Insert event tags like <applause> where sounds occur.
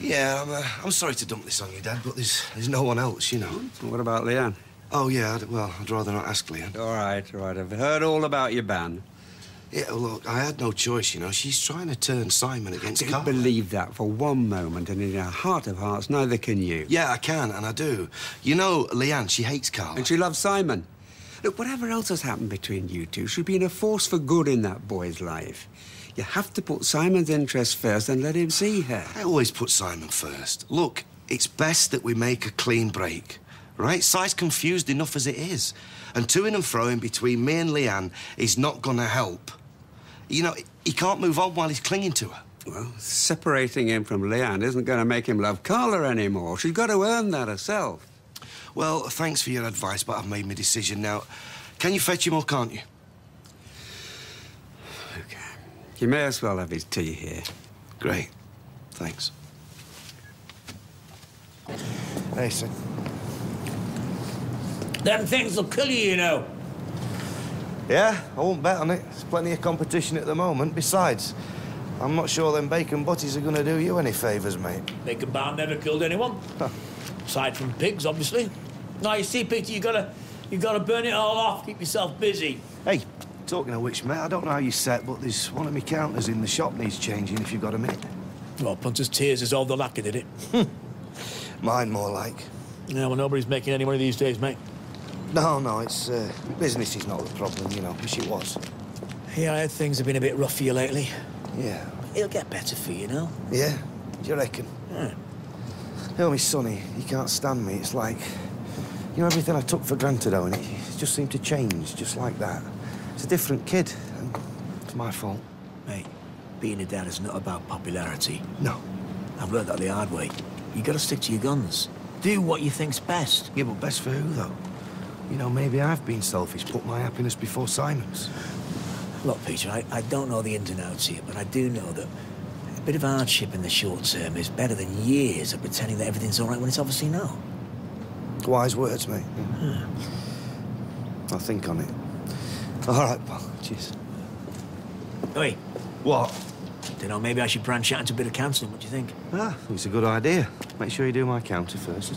Yeah, I'm, uh, I'm sorry to dump this on you, Dad, but there's, there's no one else, you know. What about Leanne? Oh, yeah, I'd, well, I'd rather not ask Leanne. All right, all right. I've heard all about your ban. Yeah, well, look, I had no choice, you know. She's trying to turn Simon against Carla. Don't believe that for one moment, and in your heart of hearts, neither can you. Yeah, I can, and I do. You know, Leanne, she hates Carla. And she loves Simon. Look, whatever else has happened between you two should be in a force for good in that boy's life. You have to put Simon's interests first and let him see her. I always put Simon first. Look, it's best that we make a clean break, right? Si's confused enough as it is. And toing and froing between me and Leanne is not going to help. You know, he can't move on while he's clinging to her. Well, separating him from Leanne isn't going to make him love Carla anymore. She's got to earn that herself. Well, thanks for your advice, but I've made my decision now. Can you fetch him or can't you? You may as well have his tea here. Great. Thanks. Hey, son. Them things will kill you, you know. Yeah, I won't bet on it. There's plenty of competition at the moment. Besides, I'm not sure them bacon butties are going to do you any favours, mate. Bacon Barn never killed anyone. Aside from pigs, obviously. Now, you see, Peter, you gotta, you gotta burn it all off, keep yourself busy. Hey, talking of which, mate, I don't know how you set, but there's one of my counters in the shop needs changing if you've got a minute. Well, Punter's tears is all the lacquer, did it? <laughs> Mine more like. Yeah, well, nobody's making any money these days, mate. No, no, it's uh, business is not the problem, you know. Wish it was. Yeah, I heard things have been a bit rough for you lately. Yeah. It'll get better for you, you know? Yeah? Do you reckon? Yeah. Me sonny, he can't stand me. It's like, you know, everything I took for granted, Owen, it just seemed to change, just like that. It's a different kid, and it's my fault. Mate, being a dad is not about popularity. No. I've learned that the hard way. You gotta stick to your guns. Do what you think's best. Yeah, but best for who, though? You know, maybe I've been selfish, put my happiness before Simon's. Look, Peter, I, I don't know the ins and outs here, but I do know that a bit of hardship in the short term is better than years of pretending that everything's all right when it's obviously not. Wise words, mate. I'll think on it. All right, pal. Cheers. Oi, What? don't know, maybe I should branch out into a bit of counselling. What do you think? Ah, it's a good idea. Make sure you do my counter first.